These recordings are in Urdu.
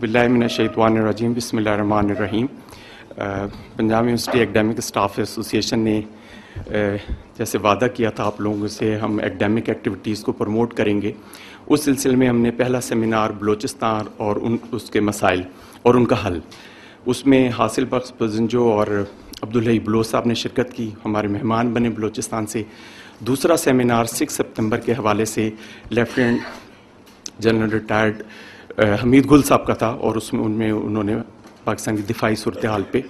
باللہ من الشیطان الرجیم، بسم اللہ الرحمن الرحیم۔ Punjab university academic staff association نے جیسے وعدہ کیا تھا آپ لوگوں سے، ہم اکیڈیمک ایکٹیویٹیز کو پروموٹ کریں گے۔ اس سلسلے میں ہم نے پہلا سیمینار بلوچستان اور ان، اس کے مسائل اور ان کا حل۔ اس میں حاصل بخش پزنجو اور عبدالحی بلوچ صاحب نے شرکت کی، ہمارے مہمان بنے بلوچستان سے۔ دوسرا سیمینار سکس سپتمبر کے حوالے سے lieutenant general retired Hamid Gul صاحب کا تھا اور اس میں ان میں انہوں نے پاکستان کی دفاعی صورتحال پہ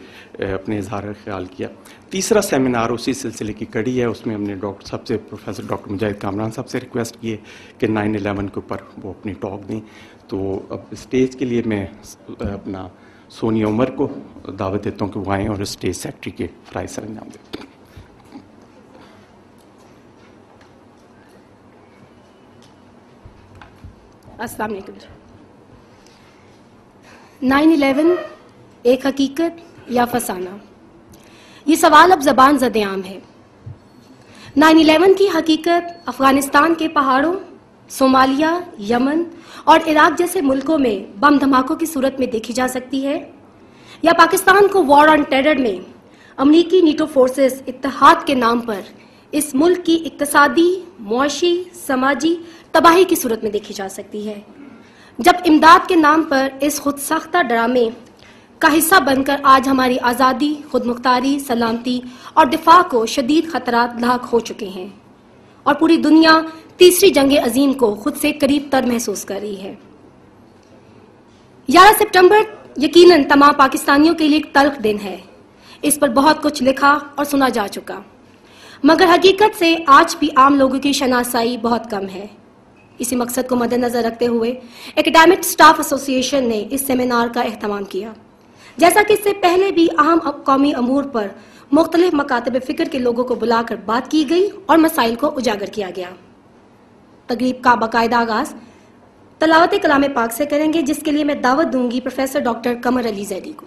اپنے اظہار خیال کیا۔ تیسرا سیمینار اسی سلسلے کی کڑی ہے۔ اس میں ہم نے ڈاکٹر صاحب سے، پروفیسر ڈاکٹر مجاہد کامران صاحب سے ریکویسٹ کیے کہ نائن الیون کے اوپر وہ اپنی ٹاک دیں۔ تو اب اسٹیج کے لیے میں اپنا سونی عمر کو دعوت دیتا ہوں کہ وہ آئیں اور اسٹیج سیکٹری کے فرائض سر انجام دیں۔ السلام علیکم جی۔ نائن الیون، ایک حقیقت یا فسانہ؟ یہ سوال اب زبان زد عام ہے۔ نائن الیون کی حقیقت افغانستان کے پہاڑوں صومالیہ یمن اور عراق جیسے ملکوں میں بم دھماکوں کی صورت میں دیکھی جا سکتی ہے یا پاکستان کو وار آن ٹیرر میں امریکی نیٹو فورسز اتحاد کے نام پر اس ملک کی اقتصادی، معاشی، سماجی تباہی کی صورت میں دیکھی جا سکتی ہے۔ جب امداد کے نام پر اس خود ساختہ ڈرامے کا حصہ بن کر آج ہماری آزادی، خود مختاری، سلامتی اور دفاع کو شدید خطرات لاحق ہو چکے ہیں اور پوری دنیا تیسری جنگ عظیم کو خود سے قریب تر محسوس کر رہی ہے۔ گیارہ سپٹمبر یقیناً تمام پاکستانیوں کے لیے ایک تلخ دن ہے۔ اس پر بہت کچھ لکھا اور سنا جا چکا۔ مگر حقیقت سے آج بھی عام لوگوں کی شناسائی بہت کم ہے۔ اسی مقصد کو مد نظر رکھتے ہوئے اکیڈیمک سٹاف ایسوسیشن نے اس سیمینار کا اہتمام کیا۔ جیسا کہ اس سے پہلے بھی اہم قومی امور پر مختلف مکاتب فکر کے لوگوں کو بلا کر بات کی گئی اور مسائل کو اجاگر کیا گیا۔ تقریب کا باقاعدہ آغاز تلاوت کلام پاک سے کریں گے، جس کے لیے میں دعوت دوں گی پروفیسر ڈاکٹر کمر علی زیدی کو۔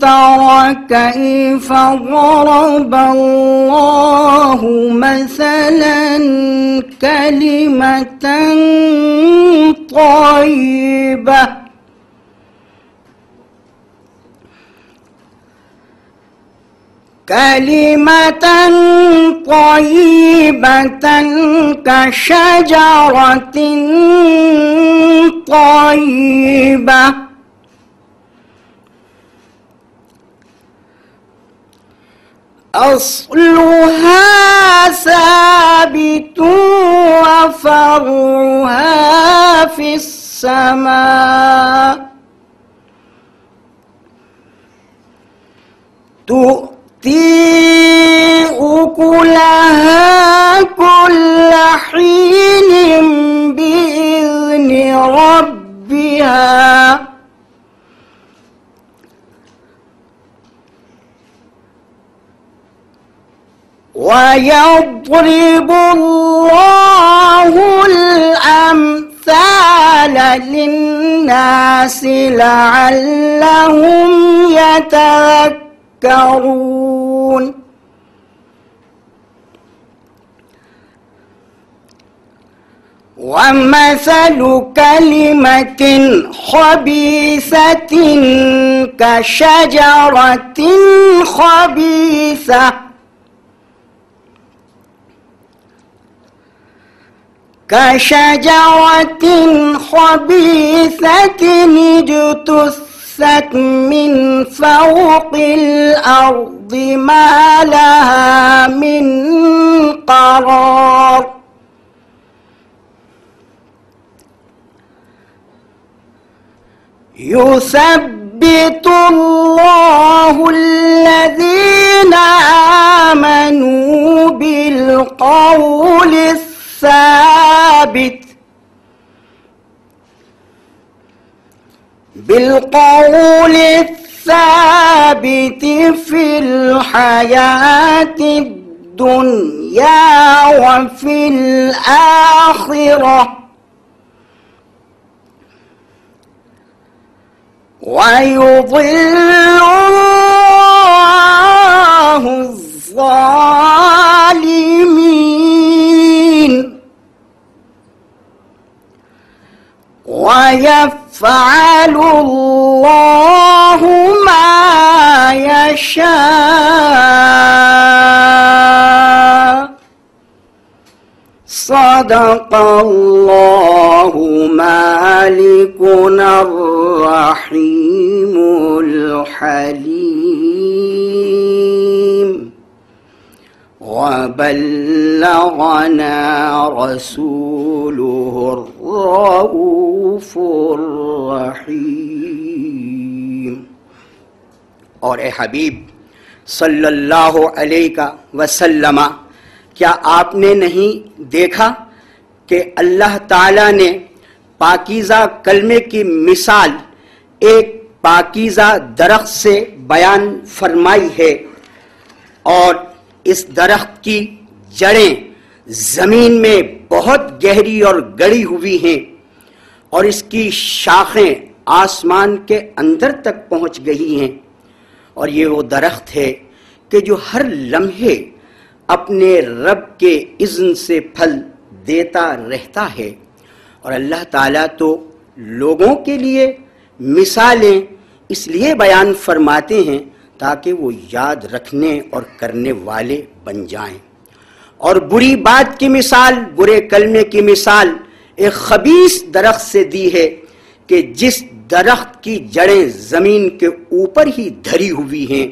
تر كيف ضرب الله مثلا كلمة طيبة. كلمة طيبة كشجرة طيبة. أصلها ثابت وفرها في السماء. تؤتي أكلها كل حين. ويضرب الله الأمثال للناس لعلهم يتذكرون. ومثل كلمة خبيثة كشجرة خبيثة كشجرة خبيثة اجتثت من فوق الأرض ما لها من قرار. يثبت الله الذين آمنوا بالقول الثابت بالقول الثابت في الحياة الدنيا وفي الآخرة. ويضل الله الظالمين. ويفعل الله ما يشاء. صدق الله مالكنا الرحيم الحليم. وبلغنا رسوله الرؤوف الرحيم. اور اے حبیب صلی اللہ علیہ وسلم، کیا آپ نے نہیں دیکھا کہ اللہ تعالی نے پاکیزہ کلمے کی مثال ایک پاکیزہ درخت سے بیان فرمائی ہے اور اس درخت کی جڑیں زمین میں بہت گہری اور گڑی ہوئی ہیں اور اس کی شاخیں آسمان کے اندر تک پہنچ گئی ہیں۔ اور یہ وہ درخت ہے کہ جو ہر لمحے اپنے رب کے اذن سے پھل دیتا رہتا ہے۔ اور اللہ تعالیٰ تو لوگوں کے لیے مثالیں اس لیے بیان فرماتے ہیں تاکہ وہ یاد رکھنے اور کرنے والے بن جائیں۔ اور بری بات کی مثال، برے کلمے کی مثال ایک خبیص درخت سے دی ہے کہ جس درخت کی جڑیں زمین کے اوپر ہی دھری ہوئی ہیں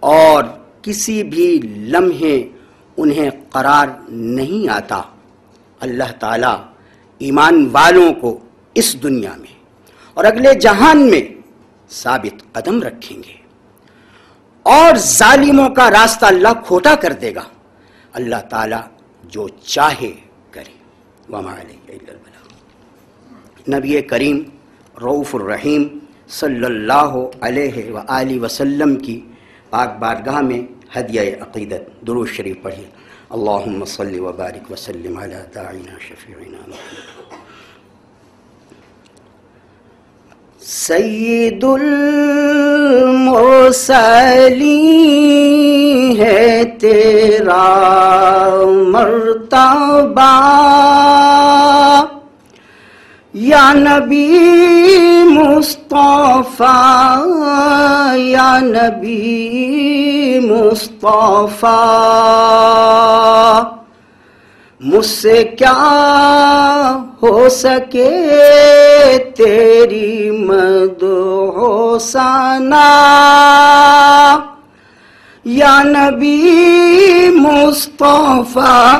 اور کسی بھی لمحے انہیں قرار نہیں آتا۔ اللہ تعالیٰ ایمان والوں کو اس دنیا میں اور اگلے جہان میں ثابت قدم رکھیں گے۔ اور ظالموں کا راستہ اللہ کھوٹا کر دے گا۔ اللہ تعالیٰ جو چاہے کرے۔ وما علیہ نبی کریم رعوف الرحیم صلی اللہ علیہ وآلہ وسلم کی پاک بارگاہ میں ہدیہ عقیدت درود شریف پڑھی اللہم صلی وبارک وسلم علی داعینا شفیعنا محمد۔ سید المرسلین ہے تیرا مرتبہ۔ یا نبی مصطفیٰ یا نبی مصطفیٰ۔ مجھ سے کیا ہو سکے تیری مد ہو سنا یا نبی مصطفیٰ،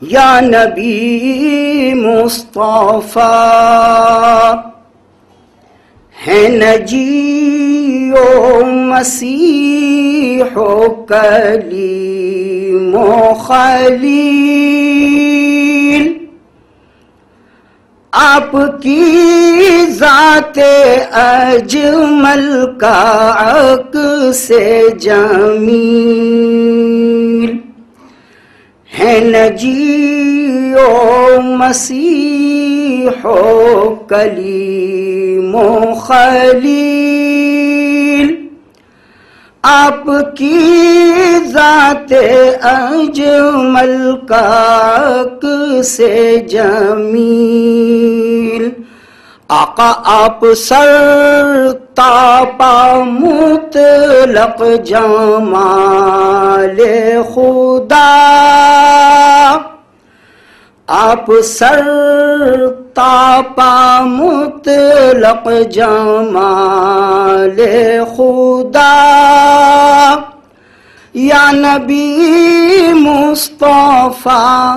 یا نبی مصطفیٰ، ہے نجی و مسیح و کلیم و خلیل آپ کی ذات اجمل کا عق سے جمیل ہے نجی و مسیح و کلیم و خلیل۔ آپ کی ذات اجمل کاک سے جمیل۔ آقا آپ سر تاپا مطلق جمال خدا۔ آپ سر تاپا مطلق جمال خدا یا نبی مصطفیٰ،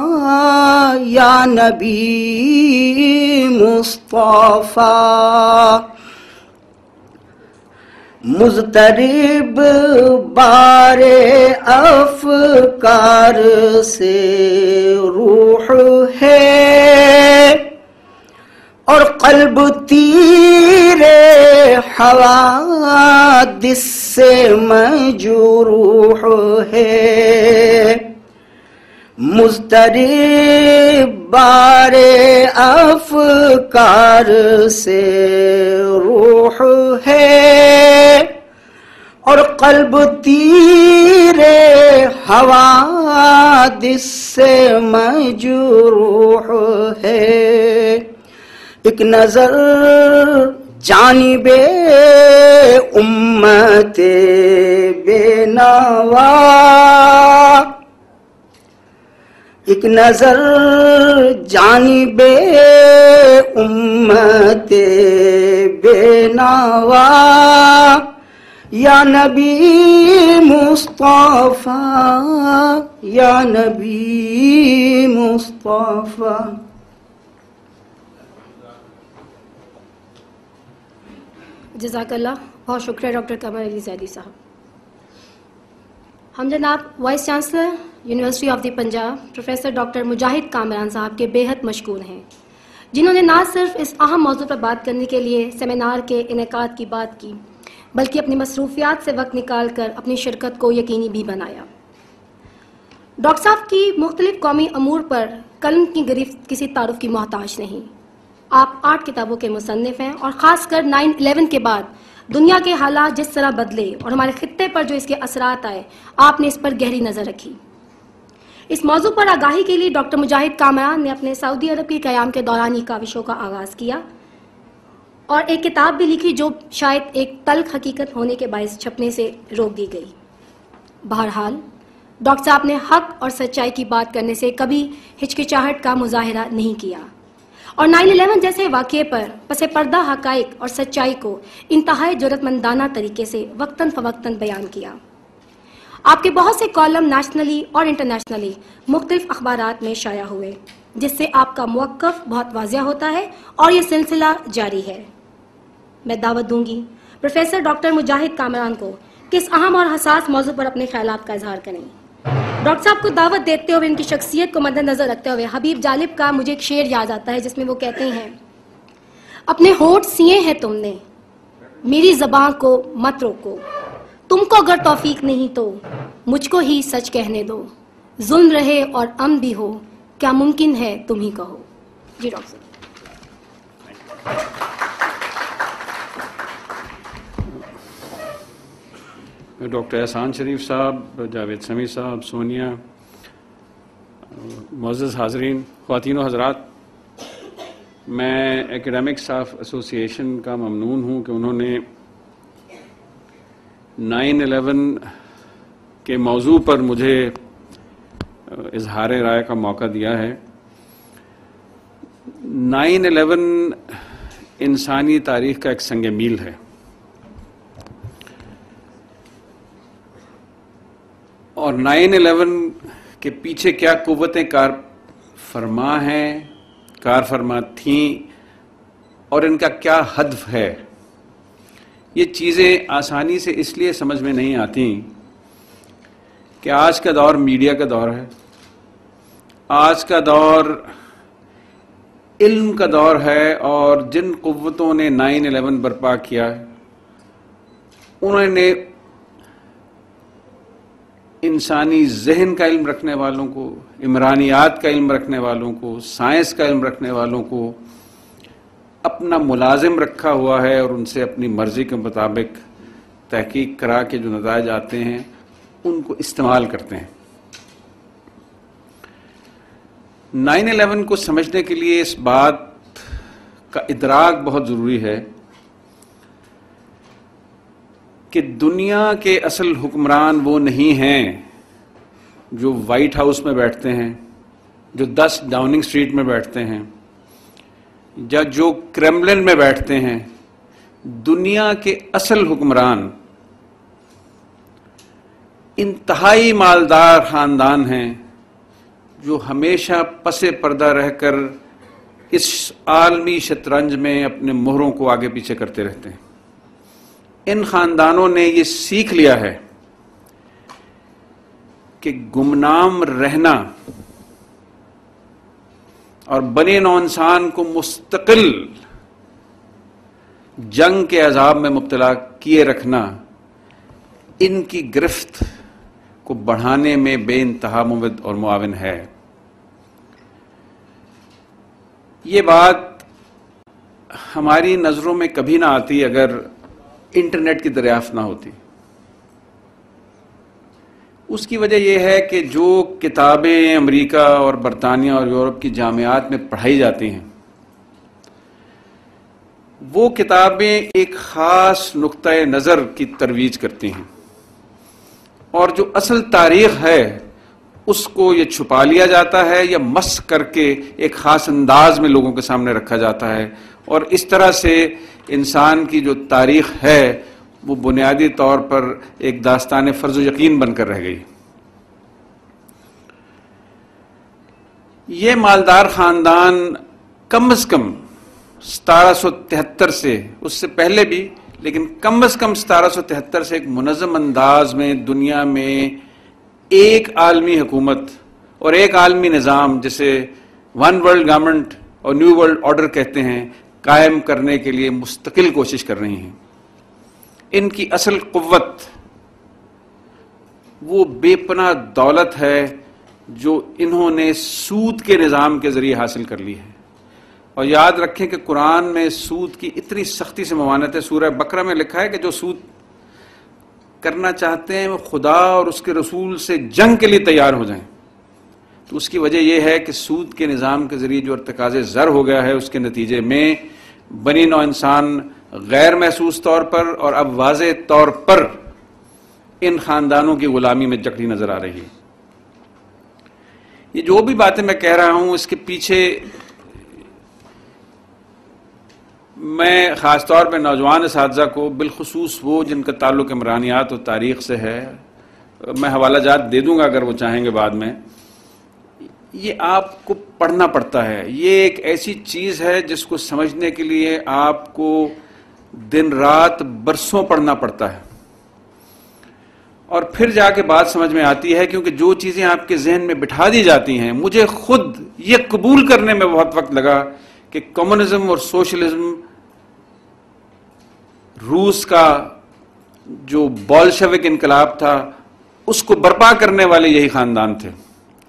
یا نبی مصطفیٰ۔ مضطرب بار افکار سے روح ہے۔ اور قلب تیر حوادث سے مجروح ہے۔ مضطرب بار افکار سے روح ہے۔ اور قلب تیر حوادث سے مجروح ہے۔ ایک نظر جانب امت بے نوا۔ ایک نظر جانب امت بے نوا۔ یا نبی مصطفیٰ، یا نبی مصطفیٰ۔ جزاک اللہ، بہت شکریہ ڈاکٹر قمر علی زیدی صاحب۔ ہم جناب vice chancellor, university of the Punjab, professor doctor Mujahid Kamran صاحب کے بے حد مشکور ہیں۔ جنہوں نے نہ صرف اس اہم موضوع پر بات کرنے کے لیے سیمینار کے انعقاد کی بات کی، بلکہ اپنی مصروفیات سے وقت نکال کر اپنی شرکت کو یقینی بھی بنایا۔ ڈاکٹر صاحب کی مختلف قومی امور پر قلم کی گرفت کسی تعارف کی محتاج نہیں۔ آپ آٹھ کتابوں کے مصنف ہیں اور خاص کر نائن الیون کے بعد دنیا کے حالات جس طرح بدلے اور ہمارے خطے پر جو اس کے اثرات آئے، آپ نے اس پر گہری نظر رکھی۔ اس موضوع پر آگاہی کے لیے ڈاکٹر مجاہد کامران نے اپنے سعودی عرب کے قیام کے دوران ہی کاوشوں کا آغاز کیا اور ایک کتاب بھی لکھی جو شاید ایک تلخ حقیقت ہونے کے باعث چھپنے سے روک دی گئی۔ بہرحال، ڈاکٹر صاحب نے حق اور سچائی کی بات کرنے سے کبھی ہچکچاہٹ کا مظاہرہ نہیں کیا۔ اور نائن الیون جیسے واقعے پر پس پردہ حقائق اور سچائی کو انتہائی ضرورت مندانہ طریقے سے وقتاً فوقتاً بیان کیا۔ آپ کے بہت سے کالم نیشنلی اور انٹرنیشنلی مختلف اخبارات میں شائع ہوئے، جس سے آپ کا موقف بہت واضح ہوتا ہے اور یہ سلسلہ جاری ہے۔ میں دعوت دوں گی، پروفیسر ڈاکٹر مجاہد کامران کو کس اہم اور حساس موضوع پر اپنے خیالات کا اظہار کریں۔ ڈاکٹر صاحب کو دعوت دیتے ہوئے ان کی شخصیت کو مد نظر رکھتے ہوئے حبیب جالب کا مجھے ایک شعر یاد آتا ہے جس میں وہ کہتے ہیں، اپنے ہوٹ سیے ہیں تم نے، میری زبان کو مت روکو، تم کو اگر توفیق نہیں تو مجھ کو ہی سچ کہنے دو، ظلم رہے اور ام بھی ہو، کیا ممکن ہے تم ہی کہو؟ جی ڈاکٹر صاحب۔ ڈاکٹر احسان شریف صاحب، جاوید سمی صاحب، سونیا، معزز حاضرین، خواتین و حضرات، میں ایکڈیمک اسٹاف ایسوسیشن کا ممنون ہوں کہ انہوں نے نائن الیون کے موضوع پر مجھے اظہار رائے کا موقع دیا ہے۔ نائن الیون انسانی تاریخ کا ایک سنگ میل ہے۔ اور نائن الیون کے پیچھے کیا قوتیں کار فرما ہیں؟ کار فرما تھیں اور ان کا کیا ہدف ہے؟ یہ چیزیں آسانی سے اس لیے سمجھ میں نہیں آتی کہ آج کا دور میڈیا کا دور ہے، آج کا دور علم کا دور ہے اور جن قوتوں نے نائن الیون برپا کیا ہے، انہوں نے انسانی ذہن کا علم رکھنے والوں کو، عمرانیات کا علم رکھنے والوں کو، سائنس کا علم رکھنے والوں کو اپنا ملازم رکھا ہوا ہے اور ان سے اپنی مرضی کے مطابق تحقیق کرا کے جو نتائج آتے ہیں، ان کو استعمال کرتے ہیں۔ نائن الیون کو سمجھنے کے لیے اس بات کا ادراک بہت ضروری ہے۔ کہ دنیا کے اصل حکمران وہ نہیں ہیں جو وائٹ ہاؤس میں بیٹھتے ہیں، جو دس ڈاؤننگ اسٹریٹ میں بیٹھتے ہیں، یا جو کریملن میں بیٹھتے ہیں۔ دنیا کے اصل حکمران انتہائی مالدار خاندان ہیں جو ہمیشہ پس پردہ رہ کر اس عالمی شطرنج میں اپنے مہروں کو آگے پیچھے کرتے رہتے ہیں۔ ان خاندانوں نے یہ سیکھ لیا ہے کہ گمنام رہنا اور بنے نو انسان کو مستقل جنگ کے عذاب میں مبتلا کیے رکھنا، ان کی گرفت کو بڑھانے میں بے انتہا ممد اور معاون ہے۔ یہ بات ہماری نظروں میں کبھی نہ آتی اگر انٹرنیٹ کی دریافت نہ ہوتی۔ اس کی وجہ یہ ہے کہ جو کتابیں امریکہ اور برطانیہ اور یورپ کی جامعات میں پڑھائی جاتی ہیں، وہ کتابیں ایک خاص نقطۂ نظر کی ترویج کرتی ہیں۔ اور جو اصل تاریخ ہے، اس کو یہ چھپا لیا جاتا ہے یا مس کر کے ایک خاص انداز میں لوگوں کے سامنے رکھا جاتا ہے۔ اور اس طرح سے انسان کی جو تاریخ ہے، وہ بنیادی طور پر ایک داستان فرض و یقین بن کر رہ گئی۔ یہ مالدار خاندان کم از کم ستارہ سو تہتر سے، اس سے پہلے بھی، لیکن کم از کم ستارہ سو تہتر سے ایک منظم انداز میں دنیا میں ایک عالمی حکومت اور ایک عالمی نظام، جسے ون ورلڈ گورنمنٹ اور نیو ورلڈ آرڈر کہتے ہیں قائم کرنے کے لیے مستقل کوشش کر رہی ہیں۔ ان کی اصل قوت وہ بے پناہ دولت ہے جو انہوں نے سود کے نظام کے ذریعے حاصل کر لی ہے۔ اور یاد رکھیں کہ قرآن میں سود کی اتنی سختی سے ممانت ہے، سورہ بکرہ میں لکھا ہے کہ جو سود کرنا چاہتے ہیں وہ خدا اور اس کے رسول سے جنگ کے لیے تیار ہو جائیں۔ تو اس کی وجہ یہ ہے کہ سود کے نظام کے ذریعے جو ارتکاز زر ہو گیا ہے، اس کے نتیجے میں بنی نو انسان غیر محسوس طور پر اور اب واضح طور پر ان خاندانوں کی غلامی میں جکڑی نظر آ رہی ہے۔ یہ جو بھی باتیں میں کہہ رہا ہوں، اس کے پیچھے میں خاص طور پہ نوجوان اساتذہ کو بالخصوص وہ جن کا تعلق عمرانیات و تاریخ سے ہے، میں حوالہ جات دے دوں گا اگر وہ چاہیں گے بعد میں۔ یہ آپ کو پڑھنا پڑتا ہے۔ یہ ایک ایسی چیز ہے جس کو سمجھنے کے لیے آپ کو دن رات برسوں پڑھنا پڑتا ہے۔ اور پھر جا کے بات سمجھ میں آتی ہے کیونکہ جو چیزیں آپ کے ذہن میں بٹھا دی جاتی ہیں، مجھے خود یہ قبول کرنے میں بہت وقت لگا کہ کمیونزم اور سوشلزم روس کا جو بالشوک انقلاب تھا، اس کو برپا کرنے والے یہی خاندان تھے۔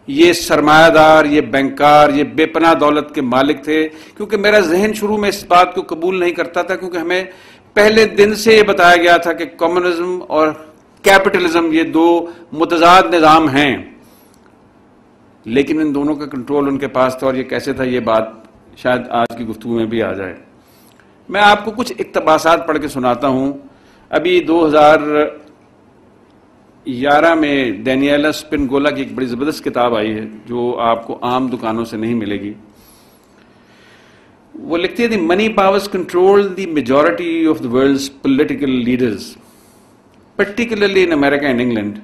یہ سرمایہ دار یہ بینکار، یہ بے پناہ دولت کے مالک تھے، کیونکہ میرا ذہن شروع میں اس بات کو قبول نہیں کرتا تھا، کیونکہ ہمیں پہلے دن سے یہ بتایا گیا تھا کہ کمیونزم اور کیپٹلزم یہ دو متضاد نظام ہیں۔ لیکن ان دونوں کا کنٹرول ان کے پاس تھا اور یہ کیسے تھا، یہ بات شاید آج کی گفتگو میں بھی آ جائے۔ میں آپ کو کچھ اقتباسات پڑھ کے سناتا ہوں۔ ابھی دو ہزار یارہ میں ڈینیلا اسپن گولا کی ایک بڑی زبردست کتاب آئی ہے جو آپ کو عام دکانوں سے نہیں ملے گی۔ وہ لکھتی ہے the money powers control the majority of the world political leaders, particularly in America and England.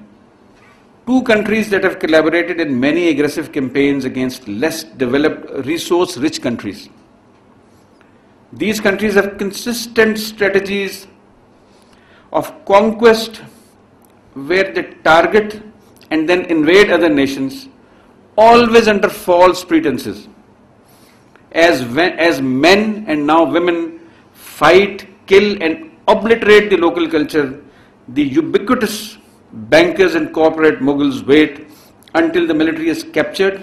Two countries that have collaborated in many aggressive campaigns against less developed resource rich countries these countries have consistent strategies of conquest where they target and then invade other nations, always under false pretenses. As, when, as men and now women fight, kill, and obliterate the local culture, the ubiquitous bankers and corporate moguls wait until the military is captured,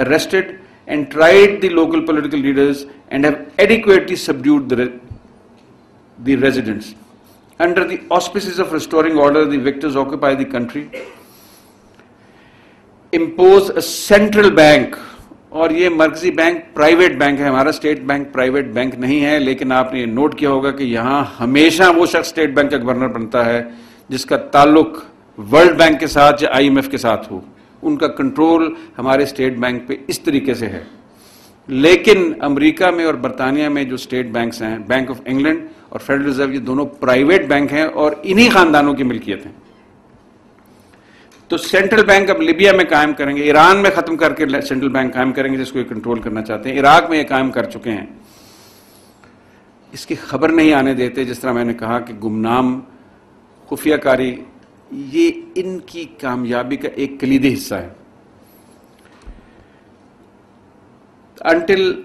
arrested, and tried the local political leaders and have adequately subdued the, the residents. Under the auspices of restoring order, the victors occupy the country, impose a central bank, اور یہ مرکزی بینک پرائیویٹ بینک ہے ہمارا اسٹیٹ بینک پرائیویٹ بینک نہیں ہے لیکن آپ نے یہ نوٹ کیا ہوگا کہ یہاں ہمیشہ وہ شخص اسٹیٹ بینک کا گورنر بنتا ہے جس کا تعلق ورلڈ بینک کے ساتھ یا آئی ایم ایف کے ساتھ ہو۔ ان کا کنٹرول ہمارے اسٹیٹ بینک پہ اس طریقے سے ہے۔ لیکن امریکہ میں اور برطانیہ میں جو اسٹیٹ بینکس ہیں بینک آف انگلینڈ اور فیڈرل ریزرو یہ دونوں پرائیویٹ بینک ہیں اور انہی خاندانوں کی ملکیت ہیں۔ تو سینٹرل بینک اب لیبیا میں قائم کریں گے ایران میں ختم کر کے سینٹرل بینک قائم کریں گے، جس کو یہ کنٹرول کرنا چاہتے ہیں۔ عراق میں یہ قائم کر چکے ہیں۔ اس کی خبر نہیں آنے دیتے، جس طرح میں نے کہا کہ گمنام، خفیہ کاری، یہ ان کی کامیابی کا ایک کلیدی حصہ ہے۔ Until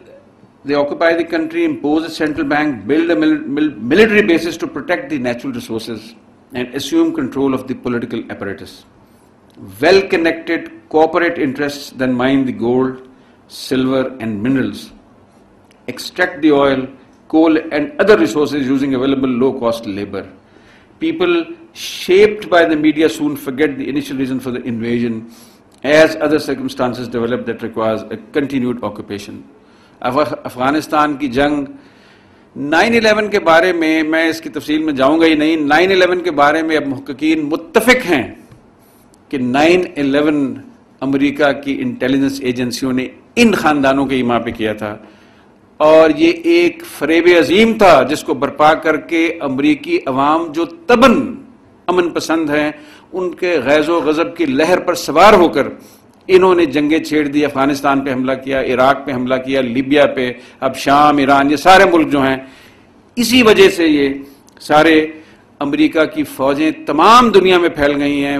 they occupy the country, impose a central bank, build a mil- mil- military bases to protect the natural resources, and assume control of the political apparatus. Well connected corporate interests then mine the gold, silver, and minerals, extract the oil, coal, and other resources using available low cost labor. People shaped by the media soon forget the initial reason for the invasion as other circumstances develop that requires a continued occupation. Afghanistan کی جنگ۔ نائن الیون کے بارے میں میں اس کی تفصیل میں جاؤں گا ہی نہیں۔ نائن الیون کے بارے میں اب محققین متفق ہیں کہ نائن الیون امریکہ کی انٹیلیجنس ایجنسیوں نے ان خاندانوں کے ایما پہ کیا تھا۔ اور یہ ایک فریب عظیم تھا جس کو برپا کر کے امریکی عوام جو تبن امن پسند ہیں، ان کے غیظ و غضب کی لہر پر سوار ہو کر انہوں نے جنگیں چھیڑ دی، افغانستان پہ حملہ کیا، عراق پہ حملہ کیا، لیبیا پہ، اب شام، ایران، یہ سارے ملک جو ہیں، اسی وجہ سے یہ سارے امریکہ کی فوجیں تمام دنیا میں پھیل گئی ہیں۔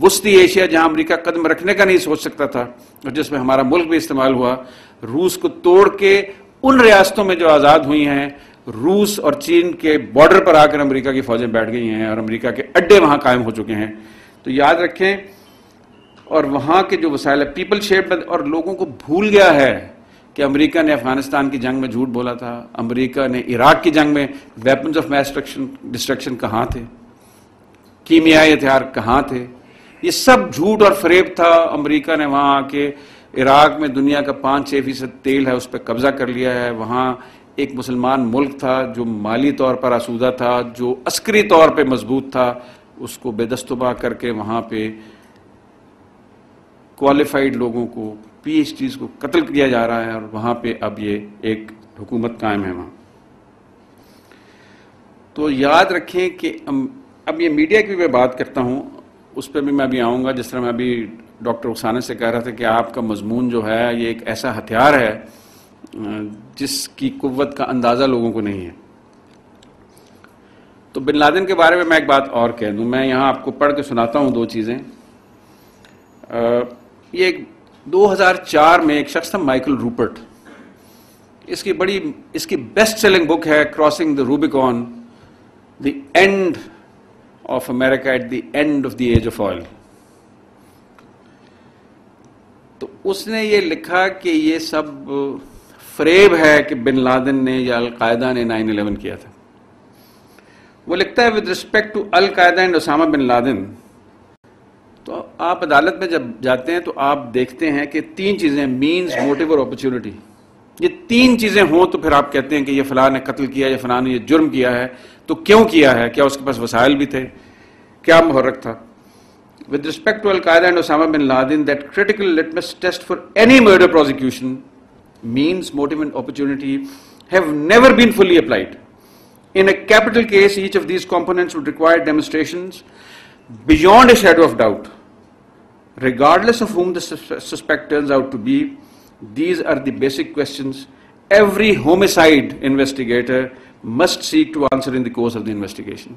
وسطی ایشیا، جہاں امریکہ قدم رکھنے کا نہیں سوچ سکتا تھا اور جس میں ہمارا ملک بھی استعمال ہوا، روس کو توڑ کے ان ریاستوں میں جو آزاد ہوئی ہیں، روس اور چین کے بارڈر پر آ کر امریکہ کی فوجیں بیٹھ گئی ہیں اور امریکہ کے اڈے وہاں قائم ہو چکے ہیں۔ تو یاد رکھیں اور وہاں کے جو وسائل ہے پیپل شیپ اور لوگوں کو بھول گیا ہے کہ امریکہ نے افغانستان کی جنگ میں جھوٹ بولا تھا، امریکہ نے عراق کی جنگ میں ویپنز آف میس ڈسٹرکشن کہاں تھے؟ کیمیائی ہتھیار کہاں تھے؟ یہ سب جھوٹ اور فریب تھا۔ امریکہ نے وہاں آ کے عراق میں دنیا کا پانچ چھ فیصد تیل ہے، اس پہ قبضہ کر لیا ہے۔ وہاں ایک مسلمان ملک تھا جو مالی طور پر آسودہ تھا، جو عسکری طور پہ مضبوط تھا، اس کو بے دستبا کر کے وہاں پہ کوالیفائڈ لوگوں کو پی ایچ ڈیز کو قتل کیا جا رہا ہے اور وہاں پہ اب یہ ایک حکومت قائم ہے وہاں۔ تو یاد رکھیں کہ اب یہ میڈیا کی میں بات کرتا ہوں، اس پہ بھی میں ابھی آؤں گا، جس طرح میں ابھی ڈاکٹر رخسانہ سے کہہ رہا تھا کہ آپ کا مضمون جو ہے، یہ ایک ایسا ہتھیار ہے، جس کی قوت کا اندازہ لوگوں کو نہیں ہے۔ تو بن لادن کے بارے میں میں ایک بات اور کہہ دوں۔ میں یہاں آپ کو پڑھ کے سناتا ہوں دو چیزیں۔ یہ ایک دو ہزار چار میں ایک شخص تھا، مائیکل روپرٹ۔ اس کی بڑی، اس کی بیسٹ سیلنگ بک ہے crossing the Rubicon the end of America at the end of the age of oil تو اس نے یہ لکھا کہ یہ سب فریب ہے کہ بن لادن نے یا القاعدہ نے نائن الیون کیا تھا۔ وہ لکھتا ہے with respect to al Qaeda and Osama bin Laden تو آپ عدالت میں جب جاتے ہیں تو آپ دیکھتے ہیں کہ تین چیزیں مینز موٹیو اور اپرچونٹی یہ تین چیزیں ہوں تو پھر آپ کہتے ہیں کہ یہ فلاں نے قتل کیا یا فلاں نے یہ جرم کیا ہے، تو کیوں کیا ہے؟ کیا اس کے پاس وسائل بھی تھے؟ کیا محرک تھا؟ With respect to al Qaeda and Osama bin Laden that critical litmus test for any murder prosecution means motive and opportunity have never been fully applied in a capital case each of these components would require demonstrations beyond a shadow of doubt. regardless of whom the suspect turns out to be, these are the basic questions every homicide investigator must seek to answer in the course of the investigation.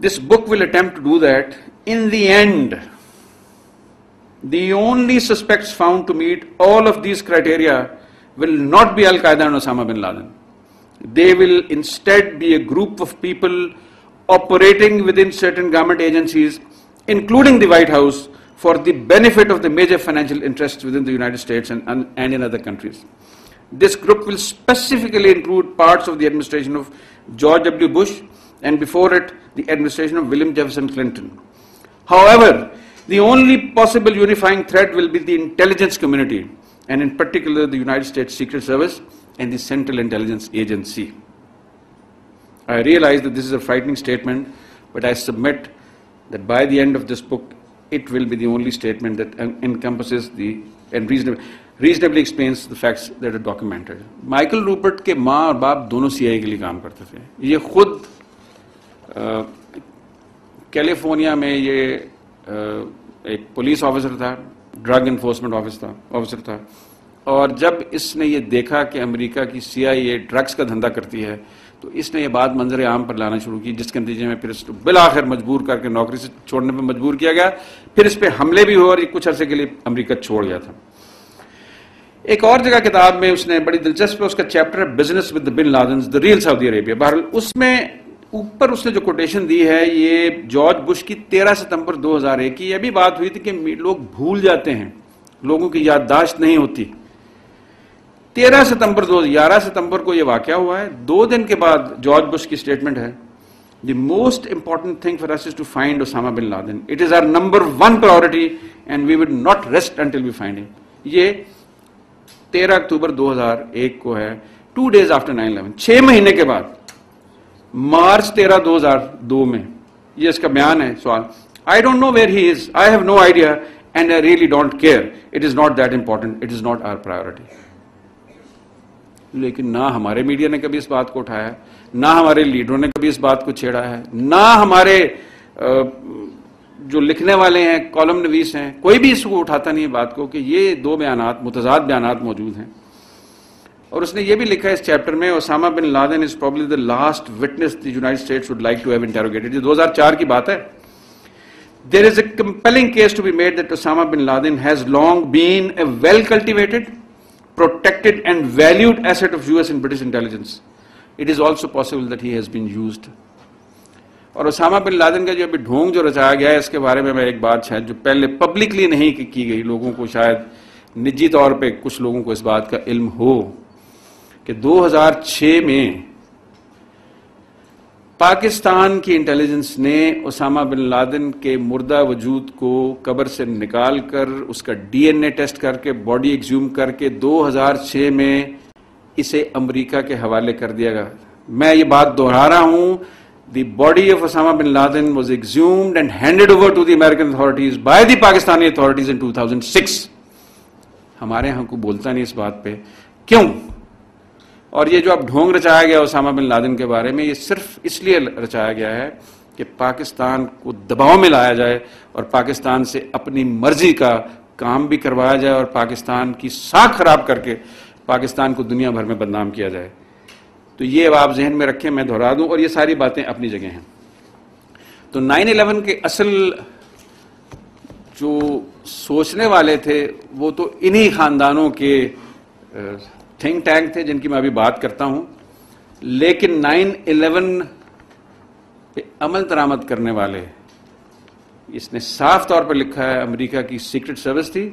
this book will attempt to do that in the only suspects found to meet all of these criteria will not be Al Qaeda and Osama bin Laden. They will instead be a group of people operating within certain government agencies, including the White House, for the benefit of the major financial interests within the United States and, and, and in other countries. This group will specifically include parts of the administration of George W. Bush and before it, the administration of William Jefferson Clinton. However, the only possible unifying thread will be the intelligence community, and in particular the United States Secret Service and the Central Intelligence Agency. I realize that this is a frightening statement, but I submit that by the end of this book, it will be the only statement that encompasses the and reasonably, reasonably explains the facts that are documented. Michael Ruppert کے ماں اور باپ دونوں سی آئی کے لیے کام کرتے تھے یہ خود کیلیفورنیا میں یہ ایک پولیس آفیسر تھا ڈرگ انفورسمنٹ آفیسر تھا اور جب اس نے یہ دیکھا کہ امریکہ کی سی آئی اے ڈرگس کا دھندا کرتی ہے، تو اس نے یہ بات منظر عام پر لانا شروع کی، جس کے نتیجے میں پھر اس کو بالآخر مجبور کر کے نوکری سے چھوڑنے پہ مجبور کیا گیا۔ پھر اس پہ حملے بھی ہوئے اور یہ کچھ عرصے کے لیے امریکہ چھوڑ گیا تھا۔ ایک اور جگہ کتاب میں اس نے بڑی دلچسپ اس کا چیپٹر ہے business with bin Ladens the real Saudi Arabia بہرحال اس میں اوپر اس نے جو کوٹیشن دی ہے، یہ جارج بش کی تیرہ ستمبر دو ہزار ایک کی یہ بھی بات ہوئی تھی کہ لوگ بھول جاتے ہیں، لوگوں کی یادداشت نہیں ہوتی۔ تیرہ ستمبر دو گیارہ ستمبر کو یہ واقعہ ہوا ہے۔ دو دن کے بعد جارج بش کی اسٹیٹمنٹ ہے۔ The most important thing for us to find Osama bin Laden it is our number one priority and we will not rest until we find یہ تیرہ اکتوبر دو ہزار ایک کو ہے۔ Two days after nine eleven چھ مہینے کے بعد۔ مارچ تیرہ دو ہزار دو میں۔ یہ اس کا بیان ہے سوال۔ I don't know where he is I have no idea and I really don't care it is not that important it is not our priority لیکن نہ ہمارے میڈیا نے کبھی اس بات کو اٹھایا ہے، نہ ہمارے لیڈروں نے کبھی اس بات کو چھیڑا ہے، نہ ہمارے جو لکھنے والے ہیں، کالم نویس ہیں، کوئی بھی اس کو اٹھاتا نہیں ہے بات کو کہ یہ دو بیانات، متضاد بیانات موجود ہیں۔ اور اس نے یہ بھی لکھا ہے اس چیپٹر میں، Osama bin Laden is probably the last witness the United States would like to have interrogated یہ دو ہزار چار کی بات ہے۔ There is a compelling case to be made that Osama bin Laden has long been a well cultivated protected and valued asset of US and British intelligence. It is also possible that he has been used. اور اسامہ بن لادن کا جو ابھی ڈھونگ جو رچایا گیا ہے، اس کے بارے میں میں ایک بات شاید جو پہلے پبلکلی نہیں کی گئی، لوگوں کو شاید نجی طور پہ کچھ لوگوں کو اس بات کا علم ہو کہ دو ہزار چھ میں پاکستان کی انٹیلیجنس نے اسامہ بن لادن کے مردہ وجود کو قبر سے نکال کر اس کا ڈی این اے ٹیسٹ کر کے باڈی ایگزیوم کر کے دو ہزار چھ میں اسے امریکہ کے حوالے کر دیا گیا۔ میں یہ بات دوہرا رہا ہوں، the body of Osama bin Laden was exhumed and handed over to the American authorities by the Pakistani authorities in two thousand six. ہمارے یہاں کو بولتا نہیں اس بات پہ۔ کیوں؟ اور یہ جو اب ڈھونگ رچایا گیا اسامہ بن لادن کے بارے میں، یہ صرف اس لیے رچایا گیا ہے کہ پاکستان کو دباؤ میں لایا جائے اور پاکستان سے اپنی مرضی کا کام بھی کروایا جائے اور پاکستان کی ساکھ خراب کر کے پاکستان کو دنیا بھر میں بدنام کیا جائے۔ تو یہ اب آپ ذہن میں رکھیں، میں دہرا دوں اور یہ ساری باتیں اپنی جگہ ہیں۔ تو نائن الیون کے اصل جو سوچنے والے تھے، وہ تو انہی خاندانوں کے تھنک ٹینک تھے جن کی میں ابھی بات کرتا ہوں، لیکن نائن الیون پہ عمل درآمد کرنے والے، اس نے صاف طور پر لکھا ہے، امریکہ کی سیکرٹ سروس تھی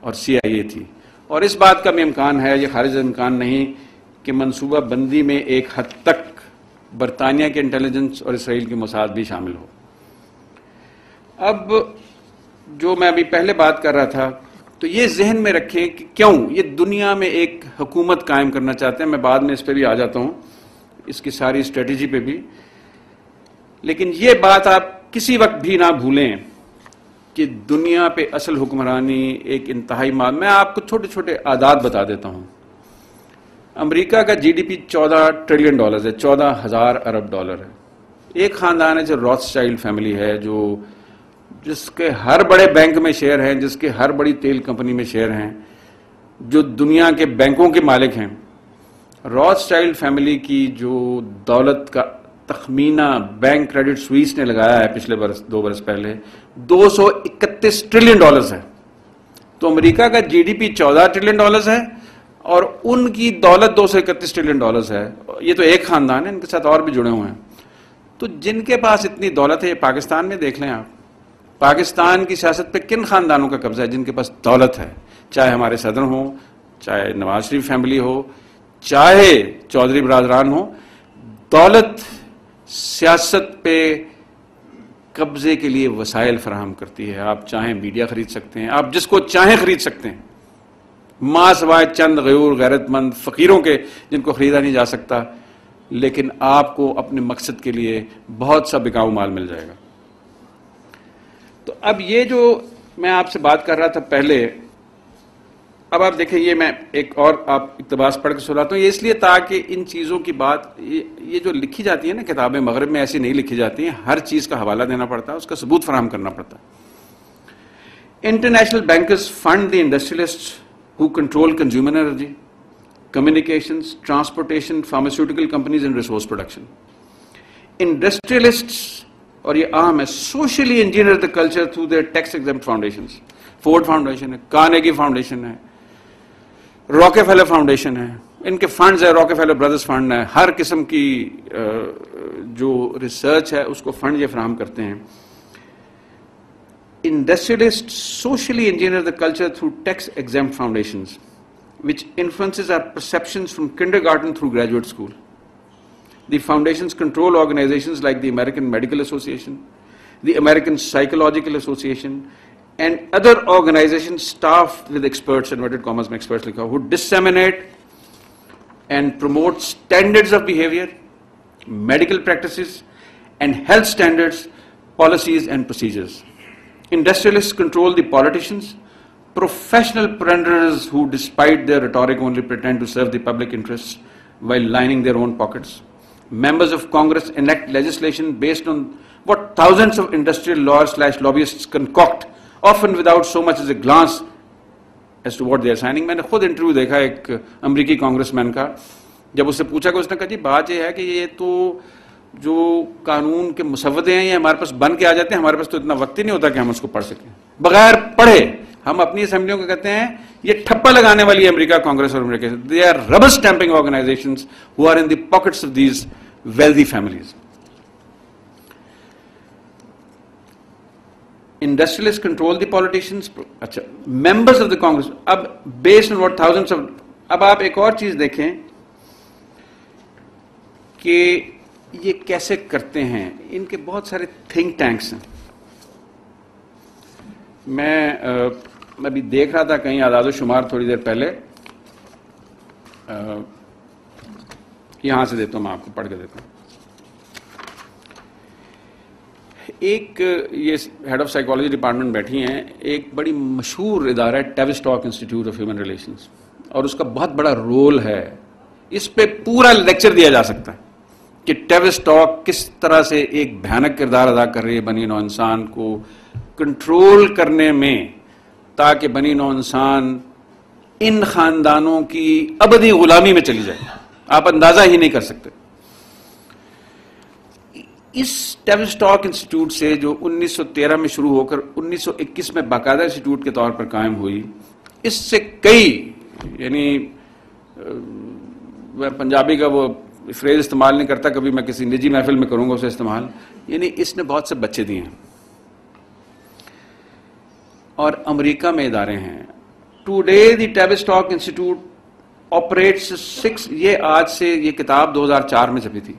اور سی آئی اے تھی۔ اور اس بات کا بھی امکان ہے، یہ خارج امکان نہیں کہ منصوبہ بندی میں ایک حد تک برطانیہ کے انٹیلیجنس اور اسرائیل کے مساعد بھی شامل ہو۔ اب جو میں ابھی پہلے بات کر رہا تھا تو یہ ذہن میں رکھیں کہ کیوں یہ دنیا میں ایک حکومت قائم کرنا چاہتے ہیں؟ میں بعد میں اس پہ بھی آ جاتا ہوں، اس کی ساری اسٹریٹجی پہ بھی۔ لیکن یہ بات آپ کسی وقت بھی نہ بھولیں کہ دنیا پہ اصل حکمرانی ایک انتہائی ماد میں آپ کو چھوٹے چھوٹے آداد بتا دیتا ہوں۔ امریکہ کا جی ڈی پی چودہ ٹریلین ڈالر ہے، چودہ ہزار ارب ڈالر ہے۔ ایک خاندان ہے جو روس چائلڈ فیملی ہے، جو جس کے ہر بڑے بینک میں شیئر ہیں، جس کے ہر بڑی تیل کمپنی میں شیئر ہیں، جو دنیا کے بینکوں کے مالک ہیں۔ روس چائلڈ فیملی کی جو دولت کا تخمینہ بینک کریڈٹ سوئس نے لگایا ہے پچھلے برس، دو برس پہلے، دو سو اکتیس ٹریلین ڈالرز ہے تو امریکہ کا جی ڈی پی چودہ ٹریلین ڈالرز ہے اور ان کی دولت دو سو اکتیس ٹریلین ڈالرز ہے۔ یہ تو ایک خاندان ہے ان کے ساتھ اور بھی جڑے ہوئے ہیں۔ تو جن کے پاس اتنی دولت ہے، یہ پاکستان میں دیکھ لیں آپ۔ پاکستان کی سیاست پہ کن خاندانوں کا قبضہ ہے جن کے پاس دولت ہے؟ چاہے ہمارے صدر ہوں، چاہے نواز شریف فیملی ہو، چاہے چودھری برادران ہو دولت سیاست پہ قبضے کے لیے وسائل فراہم کرتی ہے۔ آپ چاہیں میڈیا خرید سکتے ہیں، آپ جس کو چاہیں خرید سکتے ہیں۔ ماں سوائے چند غیور، غیرت مند فقیروں کے جن کو خریدا نہیں جا سکتا، لیکن آپ کو اپنے مقصد کے لیے بہت سا بکاؤ مال مل جائے گا۔ تو اب یہ جو میں آپ سے بات کر رہا تھا پہلے اب آپ دیکھیں یہ میں ایک اور آپ اقتباس پڑھ کے سناتا ہوں۔ یہ اس لیے تاکہ ان چیزوں کی بات یہ جو لکھی جاتی ہے نا کتابیں مغرب میں ایسی نہیں لکھی جاتی ہیں۔ ہر چیز کا حوالہ دینا پڑتا ہے اس کا ثبوت فراہم کرنا پڑتا ہے۔ International bankers fund the industrialists who control consumer energy, communications, transportation, pharmaceutical companies and resource production. Industrialists, or ye aam hai, socially engineer the culture through their tax exempt foundations. Ford Foundation hai, Carnegie Foundation hai, Rockefeller Foundation hai, ان کے فنڈز ہے راک فیلو بردرز فنڈ ہے ہر قسم کی جو ریسرچ ہے اس کو فنڈ یہ فراہم کرتے ہیں industrialists socially engineer the culture through tax exempt foundations which influences our perceptions from kindergarten through graduate school The foundations control organizations like the American Medical Association, the American Psychological Association, and other organizations staffed with experts, inverted commas, experts, who disseminate and promote standards of behavior, medical practices, and health standards, policies, and procedures. Industrialists control the politicians, professional pretenders who, despite their rhetoric, only pretend to serve the public interests while lining their own pockets. Members of Congress enact legislation based on what thousands of industrial lawyers slash lobbyists concoct, often without so much as a glance as to what they are signing میں نے خود انٹرویو دیکھا ایک امریکی کانگریس مین کا جب اس سے پوچھا کہ اس نے کہا جی بات یہ ہے کہ یہ تو جو قانون کے مسودے ہیں یہ ہمارے پاس بن کے آ جاتے ہیں ہمارے پاس تو اتنا وقت ہی نہیں ہوتا کہ ہم اس کو پڑھ سکیں بغیر پڑھے ہم اپنی اسمبلیوں کو کہتے ہیں، یہ ٹھپا لگانے والی امریکہ، کانگریس اور امریکہ they are rubber stamping organization who are in the pockets of these wealthy families industrialists control the politicians اچھا ممبرس آف دا کانگریس اب based on what thousand of اب آپ ایک اور چیز دیکھیں کہ یہ کیسے کرتے ہیں؟ ان کے بہت سارے تھنک ٹینکس ہیں۔ میں میں ابھی دیکھ رہا تھا کہیں آزاد و شمار تھوڑی دیر پہلے یہاں سے دیتا ہوں، میں آپ کو پڑھ کے دیتا ہوں۔ ایک، یہ ہیڈ آف سائیکالوجی ڈپارٹمنٹ بیٹھی ہیں، ایک بڑی مشہور ادارہ ہے Tavistock institute of human relations اور اس کا بہت بڑا رول ہے، اس پہ پورا لیکچر دیا جا سکتا ہے کہ ٹیوسٹاک کس طرح سے ایک بھیانک کردار ادا کر رہی ہے، بنی نو انسان کو کنٹرول کرنے میں۔ تاکہ بنی نو انسان ان خاندانوں کی ابدی غلامی میں چلی جائے۔ آپ اندازہ ہی نہیں کر سکتے۔ اس ٹیو اسٹاک انسٹیٹیوٹ سے جو انیس سو تیرہ میں شروع ہو کر انیس سو اکیس میں باقاعدہ انسٹیٹیوٹ کے طور پر قائم ہوئی، اس سے کئی یعنی میں پنجابی کا وہ فریز استعمال نہیں کرتا، کبھی میں کسی نجی محفل میں کروں گا اسے استعمال۔ یعنی اس نے بہت سے بچے دیے ہیں۔ اور امریکہ میں ادارے ہیں۔ Today the Tavistock institute انسٹیٹیوٹریٹس سکس یہ آج سے یہ کتاب دو ہزار چار میں چھپی تھی۔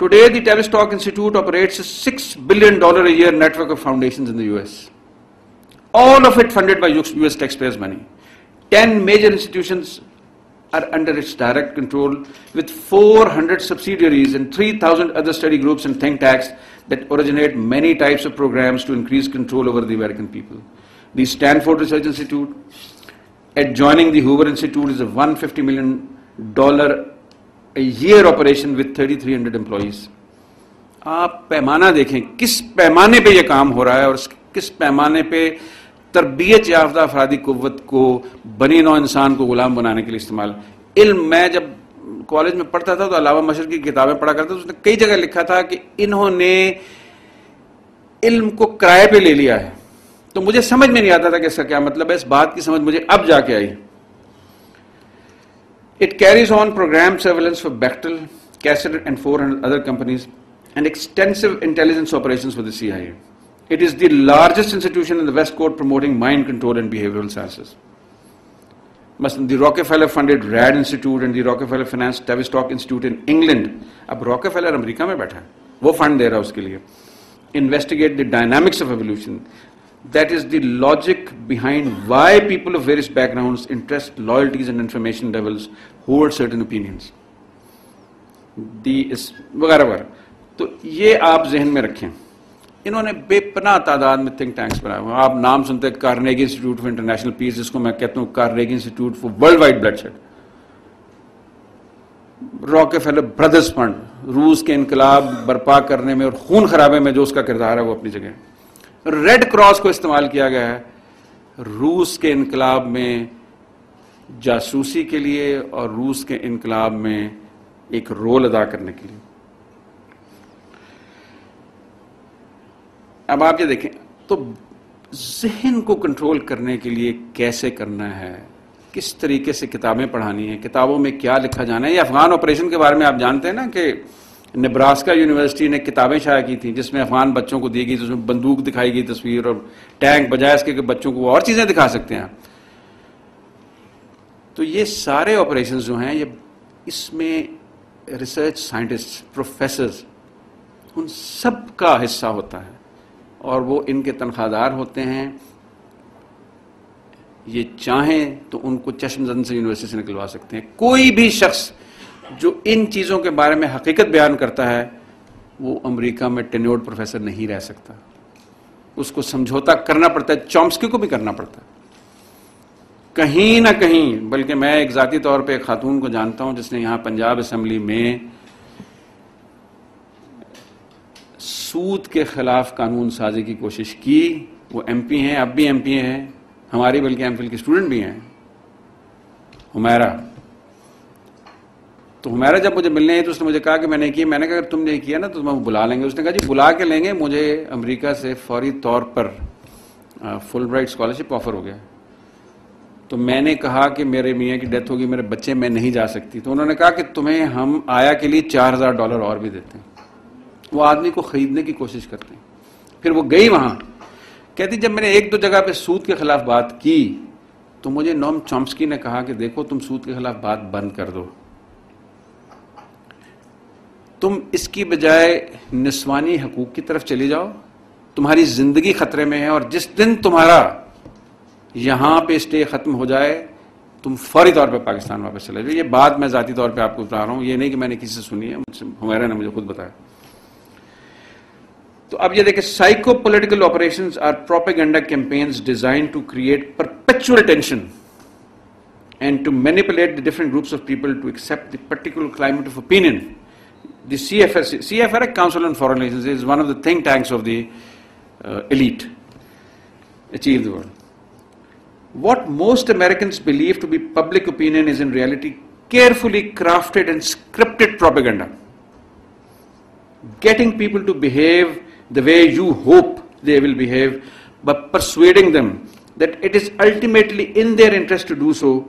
Today the Tavistock institute Tavistock six billion dollar a year network of foundation all of it funded by U S taxpayer money ten major institution are under its direct control with four hundred subsidiaries and three thousand other study groups and think tanks that originate many types of programmes to increase control over the American people The Stanford Research Institute, adjoining the Hoover Institute, is a $150 million year operation with 3300 employees. آپ پیمانہ دیکھیں کس پیمانے پہ یہ کام ہو رہا ہے اور کس پیمانے پہ تربیت یافتہ افرادی قوت کو بنی نو انسان کو غلام بنانے کے لیے استعمال علم میں جب کالج میں پڑھتا تھا تو علاوہ مشرق کی کتابیں پڑھا کرتا تھا اس نے کئی جگہ لکھا تھا کہ انہوں نے علم کو کرائے پہ لے لیا ہے تو مجھے سمجھ میں نہیں آتا تھا کہ اس کا کیا مطلب ہے اس بات کی سمجھ مجھے اب جا کے I it carries on programme surveillance for Bechtel Kaiser and four hundred other companies and extensive intelligence operations with C I it is the largest institution in west coast promoting mind control and behavioural sciences مثلاً the Rockefeller funded Reed institute and the Rockefeller finance Tavistock institute in England اب راک فیلر امریکہ میں بیٹھا ہے وہ فنڈ دے رہا ہے اس کے لیے investigate the dynamics of evolution that is the logic behind why people of various backgrounds, interests, loyalties and information levels hold certain opinions. وغیرہ وغیرہ تو یہ آپ ذہن میں رکھیں انہوں نے بے پناہ تعداد میں تھنک ٹینکس بنائے ہوئے آپ نام سنتے ہیں Carnegie institute for international peace جس کو میں کہتا ہوں Carnegie institute for worldwide bloodshed Rockefeller brothers fund روس کے انقلاب برپا کرنے میں اور خون خرابے میں جو اس کا کردار ہے وہ اپنی جگہ ریڈ کراس کو استعمال کیا گیا ہے۔ روس کے انقلاب میں جاسوسی کے لیے اور روس کے انقلاب میں ایک رول ادا کرنے کے لیے۔ اب آپ یہ دیکھیں، تو ذہن کو کنٹرول کرنے کے لیے کیسے کرنا ہے؟ کس طریقے سے کتابیں پڑھانی ہیں؟ کتابوں میں کیا لکھا جانا ہے؟ یہ افغان آپریشن کے بارے میں آپ جانتے ہیں نا کہ نبراسکا یونیورسٹی نے کتابیں شائع کی تھیں جس میں افغان بچوں کو دی گئی جس میں بندوق دکھائی گئی تصویر اور ٹینک بجائے اس کے کہ بچوں کو اور چیزیں دکھا سکتے ہیں۔ تو یہ سارے آپریشن جو ہیں، یہ اس میں ریسرچ سائنٹسٹ پروفیسرز ان سب کا حصہ ہوتا ہے۔ اور وہ ان کے تنخواہ دار ہوتے ہیں۔ یہ چاہیں تو ان کو چشم زن سے یونیورسٹی سے نکلوا سکتے ہیں۔ کوئی بھی شخص جو ان چیزوں کے بارے میں حقیقت بیان کرتا ہے، وہ امریکہ میں ٹینیورڈ پروفیسر نہیں رہ سکتا۔ اس کو سمجھوتا کرنا پڑتا ہے، چومسکی کو بھی کرنا پڑتا ہے۔ کہیں نہ کہیں، بلکہ میں ایک ذاتی طور پہ ایک خاتون کو جانتا ہوں، جس نے یہاں پنجاب اسمبلی میں سود کے خلاف قانون سازی کی کوشش کی۔ وہ ایم پی ہیں، اب بھی ایم پی ہیں۔ ہماری بلکہ ایم فل کے اسٹوڈنٹ بھی ہیں۔ ہمیرا تو ہمیرا جب مجھے ملنے آئی تو اس نے مجھے کہا کہ میں نے کیا، میں نے کہا اگر تم نے کیا نا تو تم بلا لیں گے۔ اس نے کہا جی بلا کے لیں گے، مجھے امریکہ سے فوری طور پر فل برائٹ اسکالرشپ آفر ہو گیا۔ تو میں نے کہا کہ میرے میاں کی ڈیتھ ہوگی، میرے بچے میں نہیں جا سکتی۔ تو انہوں نے کہا کہ تمہیں ہم آیا کے لیے چار ہزار ڈالر اور بھی دیتے ہیں۔ وہ آدمی کو خریدنے کی کوشش کرتے ہیں۔ پھر وہ گئی وہاں۔ کہتی، جب میں نے ایک دو جگہ پہ سود کے خلاف بات کی تو مجھے نوم چومسکی نے کہا کہ دیکھو تم سود کے خلاف بات بند کر دو۔ تم اس کی بجائے نسوانی حقوق کی طرف چلی جاؤ۔ تمہاری زندگی خطرے میں ہے اور جس دن تمہارا یہاں پہ اسٹے ختم ہو جائے، تم فوری طور پہ پاکستان واپس چلے جاؤ۔ یہ بات میں ذاتی طور پہ آپ کو بتا رہا ہوں، یہ نہیں کہ میں نے کسی سے سنی ہے ہمارا نے مجھے خود بتایا۔ تو اب یہ دیکھیں psycho political operation are propaganda campaigns designed to create perpetual tension and to manipulate the different groups of people to accept the particular climate of opinion The CFS, Council on Foreign Relations is one of the think tanks of the uh, elite. Achieve the world. What most Americans believe to be public opinion is in reality carefully crafted and scripted propaganda. Getting people to behave the way you hope they will behave, but persuading them that it is ultimately in their interest to do so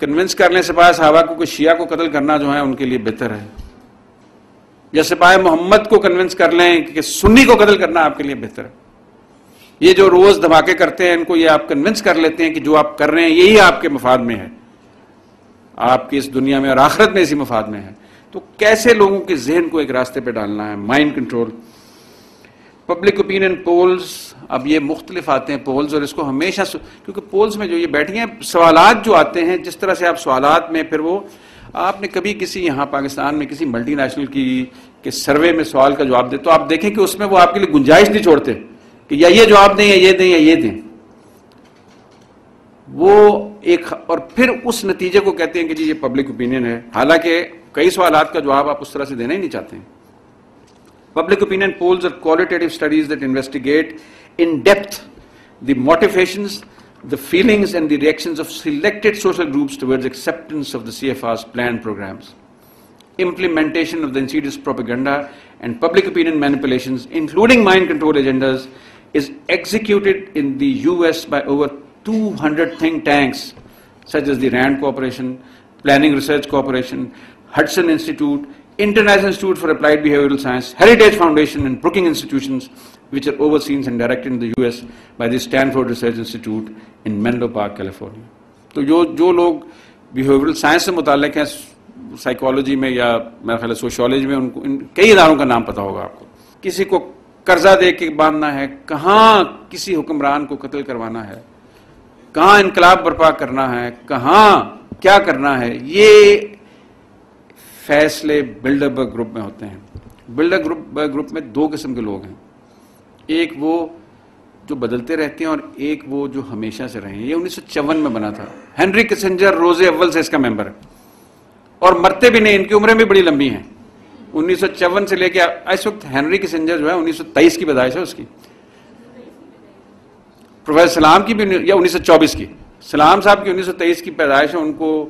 convince کرنے سے پاس صحابہ کو کوئی شیعہ کو قتل کرنا جو ہے ان کے لیے بہتر ہے۔ یا سپاہی محمد کو کنونس کر لیں کہ سنی کو قتل کرنا آپ کے لیے بہتر ہے۔ یہ جو روز دھماکے کرتے ہیں، ان کو یہ آپ کنونس کر لیتے ہیں کہ جو آپ کر رہے ہیں، یہی آپ کے مفاد میں ہے۔ آپ کی اس دنیا میں اور آخرت میں اسی مفاد میں ہے۔ تو کیسے لوگوں کے ذہن کو ایک راستے پہ ڈالنا ہے؟ Mind control public opinion polls اب یہ مختلف آتے ہیں پولز اور اس کو ہمیشہ کیونکہ پولز میں جو یہ بیٹھی ہیں، سوالات جو آتے ہیں، جس طرح سے آپ سوالات میں پھر وہ آپ نے کبھی کسی یہاں پاکستان میں کسی ملٹی نیشنل کی کے سروے میں سوال کا جواب دے تو آپ دیکھیں کہ اس میں وہ آپ کے لیے گنجائش نہیں چھوڑتے کہ یا یہ جواب دیں یا یہ دیں یا یہ دیں۔ وہ ایک اور پھر اس نتیجے کو کہتے ہیں کہ جی یہ پبلک اوپینین ہے۔ حالانکہ کئی سوالات کا جواب آپ اس طرح سے دینا ہی نہیں چاہتے ہیں۔ Public opinion polls are qualitative studies that investigate in depth the motivations, the feelings and the reactions of selected social groups towards acceptance of the CFR's planned programs. Implementation of the insidious propaganda and public opinion manipulations, including mind control agendas, is executed in the US by over 200 think tanks such as the RAND Corporation, Planning Research Corporation, Hudson Institute, International Institute for Applied Behavioral Science, Heritage Foundation, and Brookings Institutions, which are overseen and directed in the US by the Stanford Research Institute in Menlo Park, California. تو جو جو لوگ بیہیورل سائنس سے متعلق ہیں سائیکالوجی میں یا میرا خیال ہے سوشولوجی میں ان کو ان کئی اداروں کا نام پتا ہوگا آپ کو۔ کسی کو قرضہ دے کے باندھنا ہے کہاں کسی حکمران کو قتل کروانا ہے؟ کہاں انقلاب برپا کرنا ہے؟ کہاں کیا کرنا ہے؟ یہ فیصلے بلڈر گروپ میں ہوتے ہیں۔ بلڈر گروپ گروپ میں دو قسم کے لوگ ہیں۔ ایک وہ جو بدلتے رہتے ہیں اور ایک وہ جو ہمیشہ سے رہے ہیں یہ انیس سو چون میں بنا تھا۔ ہینری کسنجر روزے اول سے اس کا ممبر ہے۔ اور مرتے بھی نہیں، ان کی عمریں بھی بڑی لمبی ہیں۔ انیس سو چون سے لے کے اس وقت ہینری کسنجر جو ہے، انیس سو تیئیس کی پیدائش ہے اس کی۔ پروفیسر سلام کی بھی، یا انیس سو چوبیس کی۔ سلام صاحب کی انیس سو تیئیس کی پیدائش ہے، ان کو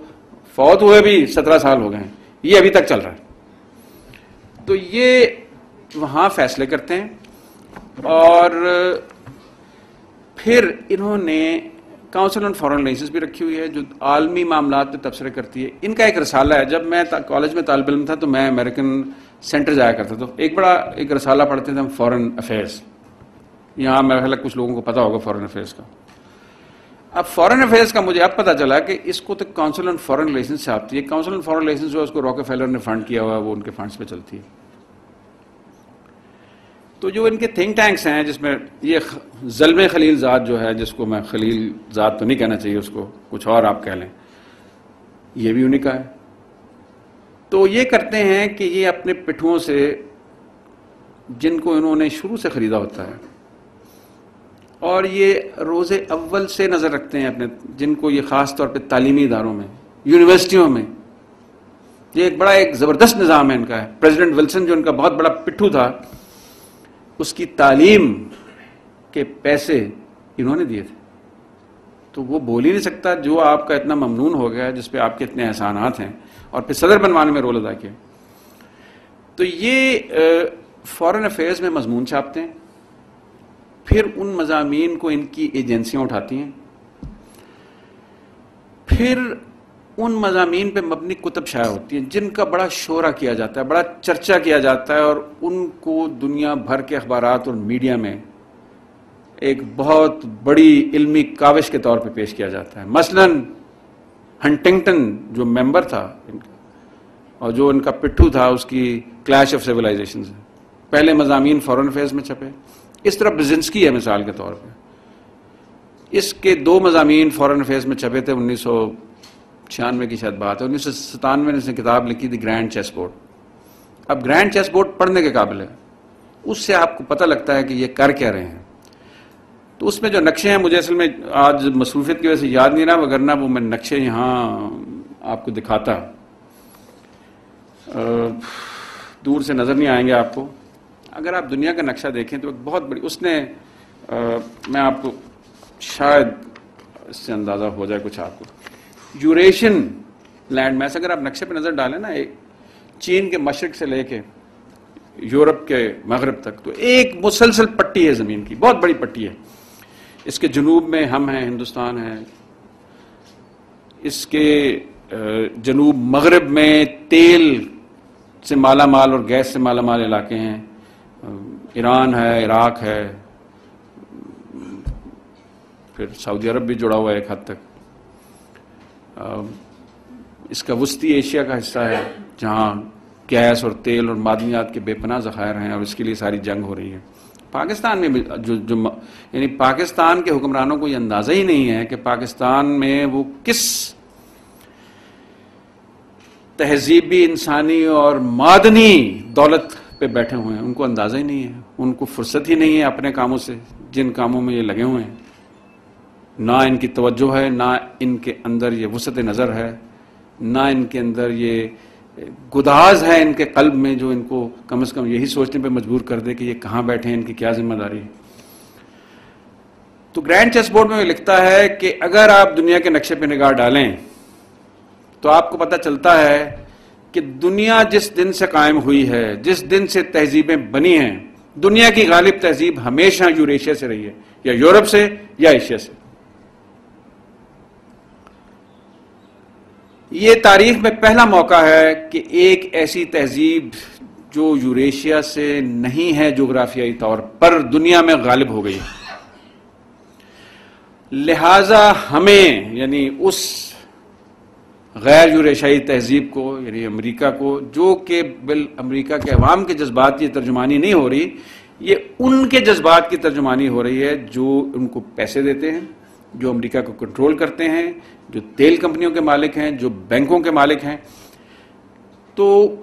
فوت ہوئے بھی سترہ سال ہو گئے ہیں۔ یہ ابھی تک چل رہا ہے۔ تو یہ وہاں فیصلے کرتے ہیں اور پھر انہوں نے کاؤنسل آن فورن ریلیشنز بھی رکھی ہوئی ہے جو عالمی معاملات پہ تبصرے کرتی ہے۔ ان کا ایک رسالہ ہے۔ جب میں کالج میں طالب علم تھا تو میں امریکن سینٹر جایا کرتا تو ایک بڑا ایک رسالہ پڑھتے تھے ہم فورن افیئرس یہاں میرا خیال کچھ لوگوں کو پتا ہوگا فورن افیئرس کا۔ اب فورن افیئرس کا مجھے اب پتا چلا کہ اس کو تو کاؤنسل آن فورن ریلیشن سے آتی ہے۔ کاؤنسل آن فورن ریلیشن جو ہے، اس کو راک فیلر نے فنڈ کیا ہوا ہے وہ ان کے فنڈس پہ چلتی ہے۔ تو جو ان کے تھنک ٹینکس ہیں، جس میں یہ ظلم خلیل ذات جو ہے، جس کو میں خلیل ذات تو نہیں کہنا چاہیے، اس کو کچھ اور آپ کہہ لیں۔ یہ بھی انہیں کا ہے۔ تو یہ کرتے ہیں کہ یہ اپنے پٹھوں سے جن کو انہوں نے شروع سے خریدا ہوتا ہے اور یہ روز اول سے نظر رکھتے ہیں اپنے جن کو یہ خاص طور پہ تعلیمی اداروں میں، یونیورسٹیوں میں۔ یہ ایک بڑا ایک زبردست نظام ہے ان کا۔ ہے پریزیڈنٹ ولسن جو ان کا بہت بڑا پٹھو تھا، اس کی تعلیم کے پیسے انہوں نے دیے تھے۔ تو وہ بول ہی نہیں سکتا جو آپ کا اتنا ممنون ہو گیا ہے جس پہ آپ کے اتنے احسانات ہیں اور پھر صدر بنوانے میں رول ادا کیا۔ تو یہ فورن افیئرز میں مضمون چھاپتے ہیں۔ پھر ان مضامین کو ان کی ایجنسیاں اٹھاتی ہیں۔ پھر ان مضامین پہ مبنی کتب شائع ہوتی ہیں، جن کا بڑا شعرہ کیا جاتا ہے، بڑا چرچا کیا جاتا ہے اور ان کو دنیا بھر کے اخبارات اور میڈیا میں ایک بہت بڑی علمی کاوش کے طور پہ پیش کیا جاتا ہے۔ مثلا ہنٹنگٹن جو ممبر تھا ان کا اور جو ان کا پٹھو تھا، اس کی کلیش آف سیولائزیشن پہلے مضامین فورن افیئرز میں چھپے۔ اس طرح بزنسکی ہے مثال کے طور پہ۔ اس کے دو مضامین فورن افیئرس میں چھپے تھے، انیس سو چھیانوے کی شاید بات ہے، انیس سو ستانوے نے اس نے کتاب لکھی تھی گرینڈ چیس بورڈ۔ اب گرینڈ چیس بورڈ پڑھنے کے قابل ہے۔ اس سے آپ کو پتہ لگتا ہے کہ یہ کر کیا رہے ہیں۔ تو اس میں جو نقشے ہیں، مجھے اصل میں آج مصروفیت کی وجہ سے یاد نہیں رہا وغیرہ وہ میں نقشے یہاں آپ کو دکھاتا۔ دور سے نظر نہیں آئیں گے آپ کو۔ اگر آپ دنیا کا نقشہ دیکھیں تو ایک بہت بڑی اس نے میں آپ کو شاید اس سے اندازہ ہو جائے کچھ آپ کو۔ یوریشین لینڈ میس اگر آپ نقشے پہ نظر ڈالیں نا، ایک چین کے مشرق سے لے کے یورپ کے مغرب تک، تو ایک مسلسل پٹی ہے زمین کی، بہت بڑی پٹی ہے۔ اس کے جنوب میں ہم ہیں، ہندوستان ہے۔ اس کے جنوب مغرب میں تیل سے مالا مال اور گیس سے مالا مال علاقے ہیں۔ ایران ہے، عراق ہے۔ پھر سعودی عرب بھی جڑا ہوا ہے ایک حد تک۔ اس کا وسطی ایشیا کا حصہ ہے، جہاں گیس اور تیل اور معدنیات کے بے پناہ ذخائر ہیں اور اس کے لیے ساری جنگ ہو رہی ہے۔ پاکستان میں جو جو یعنی پاکستان کے حکمرانوں کو یہ اندازہ ہی نہیں ہے کہ پاکستان میں وہ کس تہذیبی، انسانی اور معدنی دولت پہ بیٹھے ہوئے ہیں۔ ان کو اندازہ ہی نہیں ہے۔ ان کو فرصت ہی نہیں ہے اپنے کاموں سے۔ جن کاموں میں یہ لگے ہوئے ہیں۔ نہ ان کی توجہ ہے، نہ ان کے اندر یہ وسعت نظر ہے۔ نہ ان کے اندر یہ گداز ہے ان کے قلب میں جو ان کو کم از کم یہی سوچنے پہ مجبور کر دے کہ یہ کہاں بیٹھے ہیں، ان کی کیا ذمہ داری ہے۔ تو گرینڈ چیس بورڈ میں لکھتا ہے کہ اگر آپ دنیا کے نقشے پہ نگاہ ڈالیں تو آپ کو پتہ چلتا ہے کہ دنیا جس دن سے قائم ہوئی ہے، جس دن سے تہذیبیں بنی ہیں، دنیا کی غالب تہذیب ہمیشہ یوریشیا سے رہی ہے، یا یورپ سے، یا ایشیا سے۔ یہ تاریخ میں پہلا موقع ہے کہ ایک ایسی تہذیب جو یوریشیا سے نہیں ہے جغرافیائی طور پر، دنیا میں غالب ہو گئی لہذا ہمیں یعنی اس غیر یوریشائی تہذیب کو یعنی امریکہ کو، جو کہ بل امریکہ کے عوام کے جذبات کی ترجمانی نہیں ہو رہی، یہ ان کے جذبات کی ترجمانی ہو رہی ہے جو ان کو پیسے دیتے ہیں، جو امریکہ کو کنٹرول کرتے ہیں، جو تیل کمپنیوں کے مالک ہیں، جو بینکوں کے مالک ہیں۔ تو